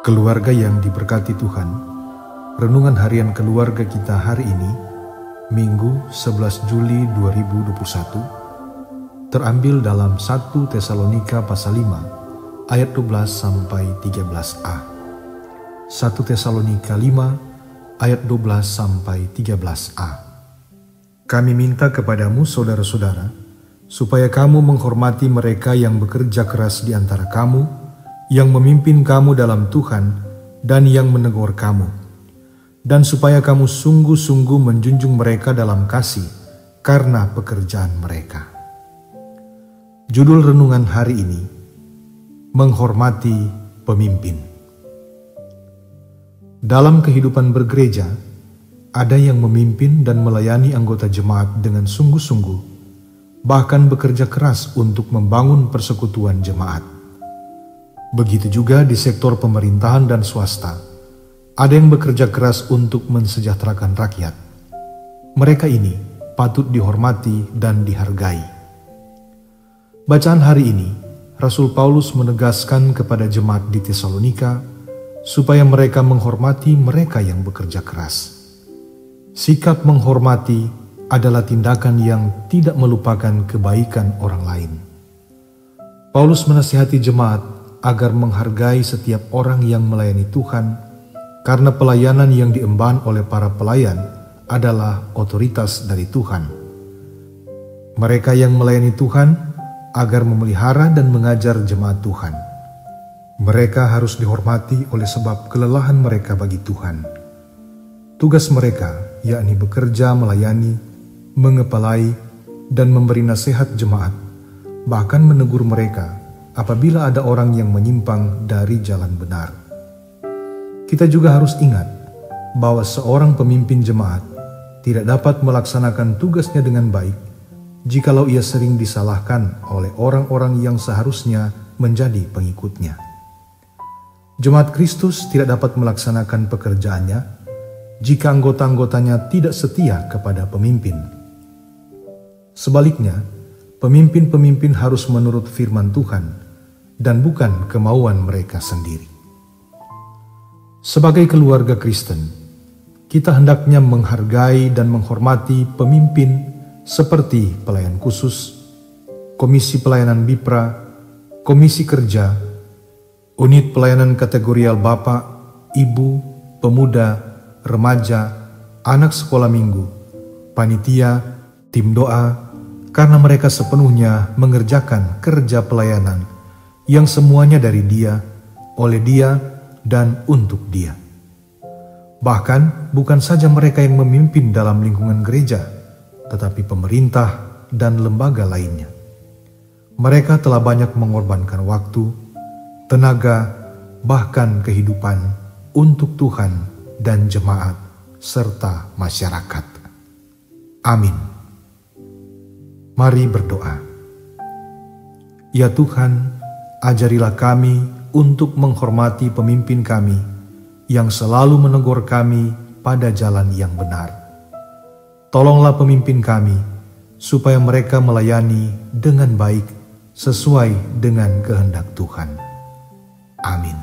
Keluarga yang diberkati Tuhan, renungan harian keluarga kita hari ini, Minggu 11 Juli 2021, terambil dalam 1 Tesalonika pasal 5 ayat 12 sampai 13a. 1 Tesalonika 5 ayat 12 sampai 13a. Kami minta kepadamu saudara-saudara, supaya kamu menghormati mereka yang bekerja keras di antara kamu, yang memimpin kamu dalam Tuhan dan yang menegur kamu, dan supaya kamu sungguh-sungguh menjunjung mereka dalam kasih karena pekerjaan mereka. Judul renungan hari ini: Menghormati Pemimpin. Dalam kehidupan bergereja, ada yang memimpin dan melayani anggota jemaat dengan sungguh-sungguh, bahkan bekerja keras untuk membangun persekutuan jemaat. Begitu juga di sektor pemerintahan dan swasta. Ada yang bekerja keras untuk mensejahterakan rakyat. Mereka ini patut dihormati dan dihargai. Bacaan hari ini, Rasul Paulus menegaskan kepada jemaat di Tesalonika supaya mereka menghormati mereka yang bekerja keras. Sikap menghormati adalah tindakan yang tidak melupakan kebaikan orang lain. Paulus menasihati jemaat agar menghargai setiap orang yang melayani Tuhan, karena pelayanan yang diemban oleh para pelayan adalah otoritas dari Tuhan. Mereka yang melayani Tuhan agar memelihara dan mengajar jemaat Tuhan. Mereka harus dihormati oleh sebab kelelahan mereka bagi Tuhan. Tugas mereka yakni bekerja melayani, mengepalai, dan memberi nasihat jemaat, bahkan menegur mereka apabila ada orang yang menyimpang dari jalan benar. Kita juga harus ingat bahwa seorang pemimpin jemaat tidak dapat melaksanakan tugasnya dengan baik jikalau ia sering disalahkan oleh orang-orang yang seharusnya menjadi pengikutnya. Jemaat Kristus tidak dapat melaksanakan pekerjaannya jika anggota-anggotanya tidak setia kepada pemimpin. Sebaliknya, pemimpin-pemimpin harus menurut firman Tuhan dan bukan kemauan mereka sendiri. Sebagai keluarga Kristen, kita hendaknya menghargai dan menghormati pemimpin seperti pelayan khusus, komisi pelayanan BIPRA, komisi kerja, unit pelayanan kategorial bapak, ibu, pemuda, remaja, anak sekolah minggu, panitia, tim doa, karena mereka sepenuhnya mengerjakan kerja pelayanan yang semuanya dari Dia, oleh Dia, dan untuk Dia. Bahkan bukan saja mereka yang memimpin dalam lingkungan gereja, tetapi pemerintah dan lembaga lainnya. Mereka telah banyak mengorbankan waktu, tenaga, bahkan kehidupan untuk Tuhan dan jemaat serta masyarakat. Amin. Mari berdoa. Ya Tuhan, Ajarilah kami untuk menghormati pemimpin kami yang selalu menegur kami pada jalan yang benar. Tolonglah pemimpin kami supaya mereka melayani dengan baik sesuai dengan kehendak Tuhan. Amin.